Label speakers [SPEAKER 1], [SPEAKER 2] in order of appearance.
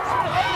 [SPEAKER 1] Ah!